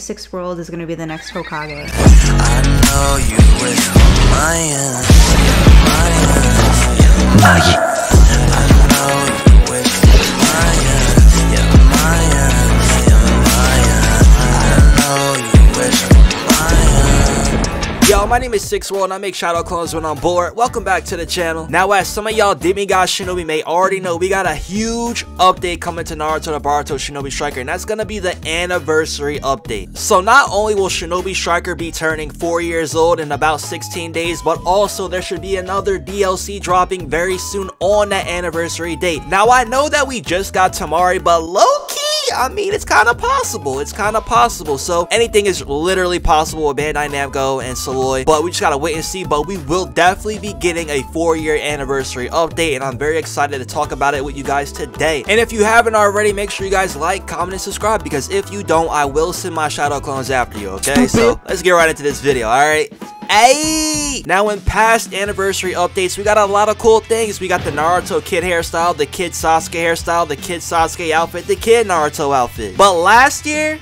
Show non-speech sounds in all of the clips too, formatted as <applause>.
Six World is gonna be the next Hokage. I know you Magi. I know you Mayan, yeah, Yo, my name is Six World and I make Shadow Clones when I'm bored. Welcome back to the channel. Now, as some of y'all Demigod Shinobi may already know, we got a huge update coming to Naruto the Boruto Shinobi Striker, and that's gonna be the anniversary update. So not only will Shinobi Striker be turning 4 years old in about 16 days, but also there should be another DLC dropping very soon on that anniversary date. Now, I know that we just got Temari, but low-key, I mean, it's kind of possible. It's kind of possible. So anything is literally possible with Bandai Namco and But we just gotta wait and see. But we will definitely be getting a four-year anniversary update, and I'm very excited to talk about it with you guys today. And if you haven't already, make sure you guys like, comment, and subscribe because if you don't, I will send my Shadow Clones after you. Okay, so let's get right into this video. All right. Hey! Now in past anniversary updates, we got a lot of cool things. We got the Naruto kid hairstyle, the kid Sasuke hairstyle, the kid Sasuke outfit, the kid Naruto outfit. But last year,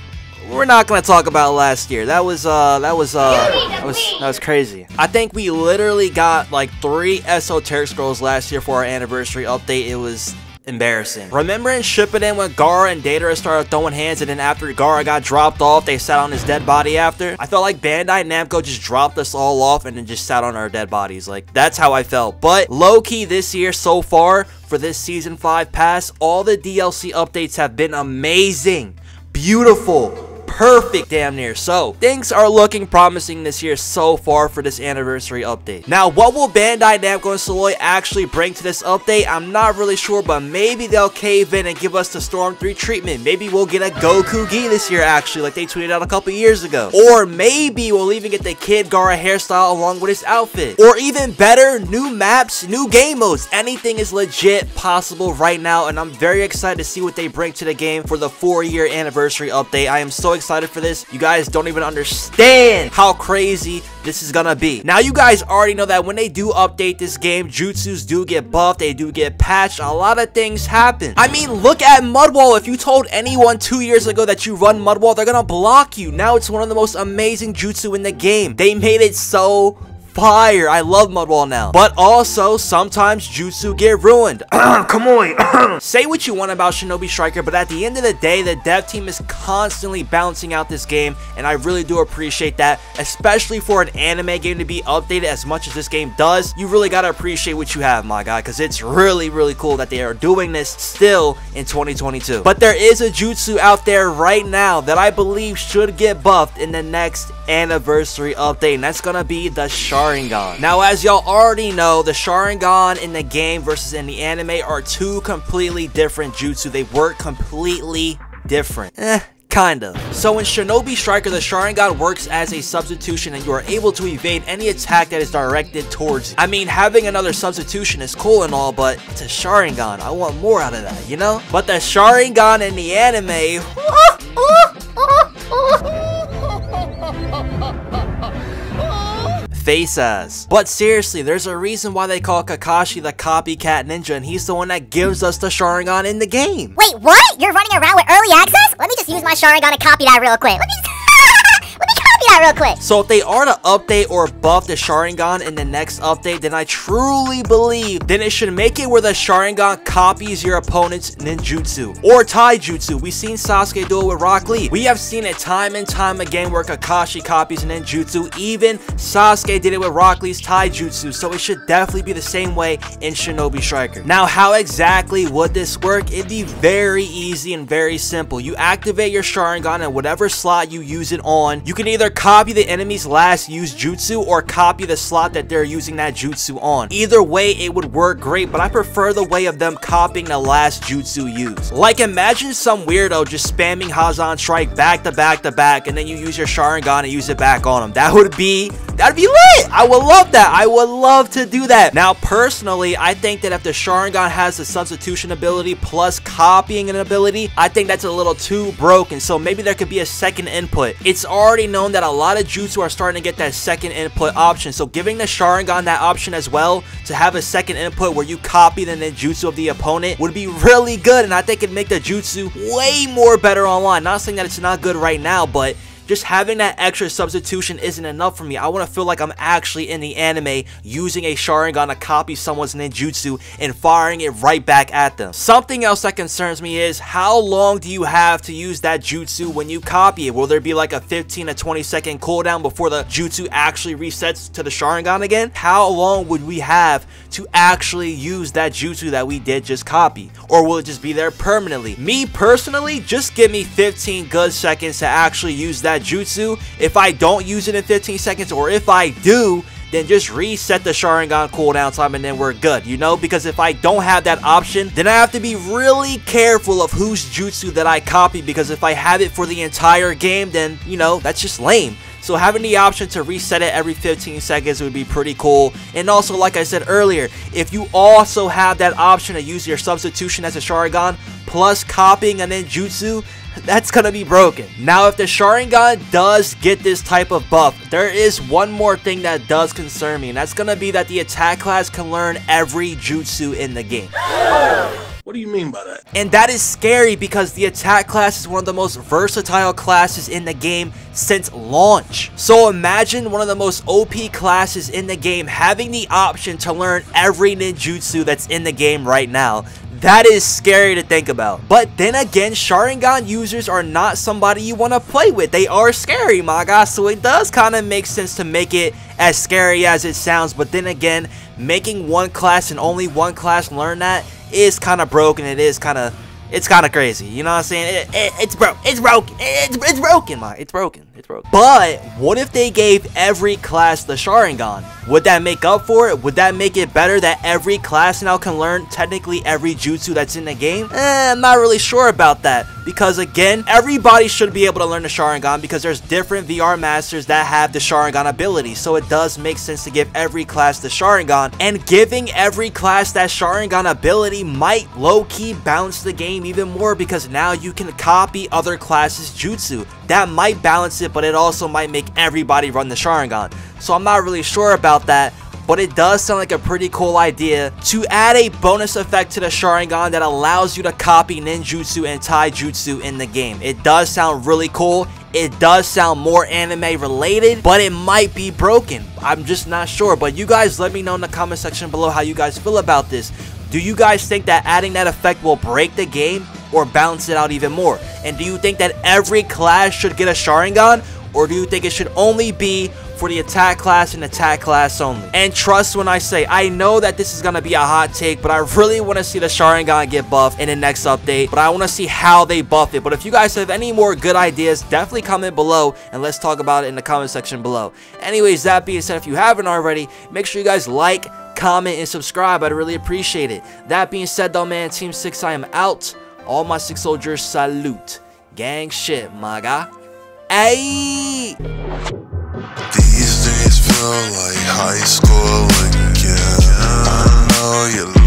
we're not gonna talk about last year. That was uh that was uh that was that was crazy. I think we literally got like three esoteric scrolls last year for our anniversary update. It was embarrassing. Remember in Shippuden when Gaara and Deidara started throwing hands and then after Gaara got dropped off, they sat on his dead body after? I felt like Bandai Namco just dropped us all off and then just sat on our dead bodies. Like, that's how I felt. But low-key this year so far, for this Season 5 pass, all the DLC updates have been amazing. Beautiful perfect damn near. So, things are looking promising this year so far for this anniversary update. Now, what will Bandai Namco and Soleil actually bring to this update? I'm not really sure, but maybe they'll cave in and give us the Storm 3 treatment. Maybe we'll get a Goku Gi this year, actually, like they tweeted out a couple years ago. Or maybe we'll even get the Kid Gaara hairstyle along with his outfit. Or even better, new maps, new game modes. Anything is legit possible right now, and I'm very excited to see what they bring to the game for the four-year anniversary update. I am so excited for this. You guys don't even understand how crazy this is gonna be. Now, you guys already know that when they do update this game, jutsus do get buffed, they do get patched, a lot of things happen. I mean, look at Mudwall. If you told anyone two years ago that you run Mudwall, they're gonna block you. Now it's one of the most amazing jutsu in the game. They made it so fire. I love Mudwall now. But also, sometimes Jutsu get ruined. <clears throat> Come on. <clears throat> Say what you want about Shinobi Striker, but at the end of the day, the dev team is constantly balancing out this game, and I really do appreciate that, especially for an anime game to be updated as much as this game does. You really gotta appreciate what you have, my guy, because it's really, really cool that they are doing this still in 2022. But there is a Jutsu out there right now that I believe should get buffed in the next anniversary update, and that's gonna be the Sharingan. Now, as y'all already know, the Sharingan in the game versus in the anime are two completely different jutsu. They work completely different. Eh, Kind of. So in Shinobi Striker, the Sharingan works as a substitution and you are able to evade any attack that is directed towards you. I mean, having another substitution is cool and all, but it's a Sharingan. I want more out of that, you know? But the Sharingan in the anime... <laughs> Faces. But seriously, there's a reason why they call Kakashi the copycat ninja and he's the one that gives us the Sharingan in the game. Wait, what? You're running around with early access? Let me just use my Sharingan and copy that real quick. Let me me copy that real quick. So if they are to update or buff the Sharingan in the next update, then I truly believe then it should make it where the Sharingan copies your opponent's ninjutsu or taijutsu. We've seen Sasuke do it with Rock Lee. We have seen it time and time again where Kakashi copies ninjutsu. Even Sasuke did it with Rock Lee's taijutsu, so it should definitely be the same way in Shinobi Striker. Now, how exactly would this work? It'd be very easy and very simple. You activate your Sharingan and whatever slot you use it on, you can either copy the enemy's last used jutsu or copy the slot that they're using that jutsu on. Either way, it would work great, but I prefer the way of them copying the last jutsu used. Like imagine some weirdo just spamming Hazan Strike back to back to back and then you use your Sharingan and use it back on him. That would be, that'd be lit. I would love that. I would love to do that. Now, personally, I think that if the Sharingan has the substitution ability plus copying an ability, I think that's a little too broken. So maybe there could be a second input. It's already known that a lot of jutsu are starting to get that second input option. So giving the Sharingan that option as well to have a second input where you copy the ninjutsu of the opponent would be really good. And I think it'd make the jutsu way more better online. Not saying that it's not good right now, but just having that extra substitution isn't enough for me. I want to feel like I'm actually in the anime using a Sharingan to copy someone's ninjutsu and firing it right back at them. Something else that concerns me is how long do you have to use that jutsu when you copy it? Will there be like a 15 to 20 second cooldown before the jutsu actually resets to the Sharingan again? How long would we have to actually use that jutsu that we did just copy? Or will it just be there permanently? Me personally, just give me 15 good seconds to actually use that jutsu. If I don't use it in 15 seconds, or if I do, then just reset the Sharingan cooldown time and then we're good, you know? Because if I don't have that option, then I have to be really careful of whose jutsu that I copy because if I have it for the entire game, then, you know, that's just lame. So having the option to reset it every 15 seconds would be pretty cool. And also, like I said earlier, if you also have that option to use your substitution as a Sharingan plus copying a ninjutsu, that's gonna be broken. Now, if the Sharingan does get this type of buff, there is one more thing that does concern me, and that's gonna be that the attack class can learn every jutsu in the game. What do you mean by that? And that is scary because the attack class is one of the most versatile classes in the game since launch. So imagine one of the most OP classes in the game having the option to learn every ninjutsu that's in the game right now. That is scary to think about. But then again, Sharingan users are not somebody you want to play with. They are scary, my guy. So it does kind of make sense to make it as scary as it sounds. But then again, making one class and only one class learn that is kind of broken. It is kind of it's kind of crazy. You know what I'm saying? It, it, it's broke. It's broken. It's, it's broken, man. It's broken. It's broken. But what if they gave every class the Sharingan? Would that make up for it? Would that make it better that every class now can learn technically every jutsu that's in the game? Eh, I'm not really sure about that. Because again, everybody should be able to learn the Sharingan because there's different VR masters that have the Sharingan ability. So it does make sense to give every class the Sharingan. And giving every class that Sharingan ability might low-key balance the game even more because now you can copy other classes jutsu. That might balance it, but it also might make everybody run the Sharingan. So I'm not really sure about that, but it does sound like a pretty cool idea to add a bonus effect to the Sharingan that allows you to copy ninjutsu and taijutsu in the game. It does sound really cool. It does sound more anime related, but it might be broken. I'm just not sure, but you guys let me know in the comment section below how you guys feel about this. Do you guys think that adding that effect will break the game or balance it out even more? And do you think that every class should get a Sharingan or do you think it should only be for the attack class and attack class only? And trust when I say, I know that this is going to be a hot take, but I really want to see the Sharingan get buffed in the next update, but I want to see how they buff it. But if you guys have any more good ideas, definitely comment below and let's talk about it in the comment section below. Anyways, that being said, if you haven't already, make sure you guys like, comment, and subscribe. I'd really appreciate it. That being said though, man, Team 6, I am out. All my 6 soldiers, salute. Gang shit, my guy. Hey! Feel like high school again. I know your